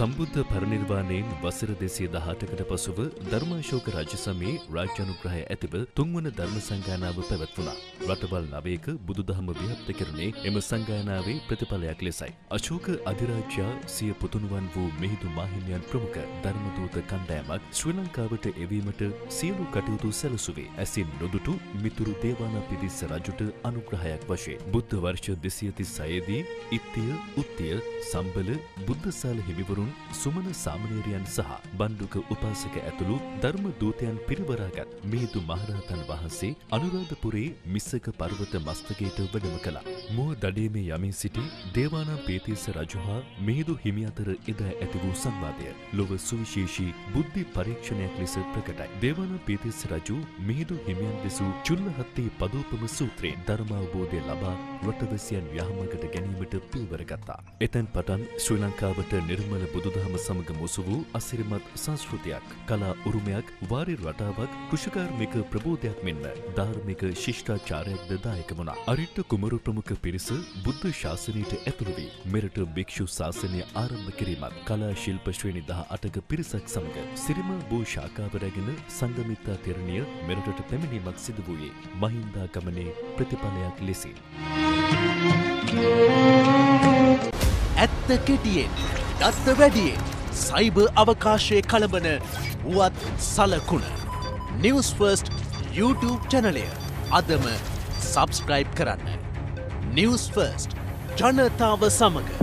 සම්බුද්ධ පරිනිර්වාණයෙන් වසර දෙසේ දහටකට පසුව ධර්මාශෝක රජසමයේ රාජ්‍යානුග්‍රහය ඇතිව තුන්වන ධර්ම සංගායනාව පැවැත්වුණා. රටවල් නවයක බුදුදහම විහප්ත කෙරුණේ එම සංගායනාවේ ප්‍රතිඵලයක් ලෙසයි. අශෝක අධිරාජ්‍යා සිය පුතුණුවන් වූ මිහිඳු මාහිමියන් ප්‍රමුඛ ධර්මදූත කණ්ඩායමක් ශ්‍රී ලංකාවට එවීමට සියලු කටයුතු සැලසුවේ. ඇසින් නොදුටු මිතුරු දේවානම්පියතිස්ස රජුට අනුග්‍රහයක් වශයෙන්. බුද්ධ වර්ෂ 236 දී ඉත්තිය, උත්තිය, සම්බල, බුද්ධසාල හිමිවරුන් සුමන සාමණේරයන් සහ බණ්ඩුක උපාසක ඇතුළු ධර්ම දූතයන් පිරිවරාගත් මිහිඳු මහරහතන් වහන්සේ අනුරාධපුරේ මිස්සක පර්වත මස්තකයට වැඩම කළා. මුව දඩයමේ යමින් සිටි දේවානම්පියතිස්ස රජු හා මිහිඳු හිමි අතර එදා ඇති වූ සංවාදය ලොව සුවිශේෂී බුද්ධි පරීක්ෂණයක් ලෙස ප්‍රකටයි. දේවානම්පියතිස්ස රජු මිහිඳු හිමියන් දෙසූ චුල්ලහත්තේ පදෝපම සූත්‍රයෙන් ධර්මාවබෝධය ලබා රටවැසියන් යහමගට ගැනීමට පියවර ගත්තා. එතැන් පටන් ශ්‍රී ලංකාවට නිර්මල බුදුදහම සමග මුසු වූ අසිරිමත් සංස්කෘතියක්, කලා උරුමයක්, වාරි රටාවක්, කෘෂිකාර්මික ප්‍රබෝධයක් මෙන්ම ධාර්මික ශිෂ්ටාචාරයක්ද දායක වුණා. අරිට්ට කුමරු ප්‍රමුඛ පිරිස බුද්ධ ශාසනයට ඇතුළු වී මෙරට භික්ෂු ශාසනය ආරම්භ කිරීමත් කලා ශිල්ප ශ්‍රේණි 18ක පිරිසක් සමග සිරිම භූ ශාඛාව රැගෙන සංගමිත්තා තෙරණිය මෙරටට පැමිණීමක් සිදු වූයේ මහින්දාගමනේ ප්‍රතිඵලයක් ලෙසින්. ඇත්ත කෙටියෙන් දත්ත වැඩියෙන් සයිබ අවකාශය කළඹන වුවත් සලකුණ නිවස් ෆර්ස්ට් YouTube චැනලය අදම සබස්ක්‍රයිබ් කරන්න. නිවස් ෆර්ස්ට් ජනතාව සමඟ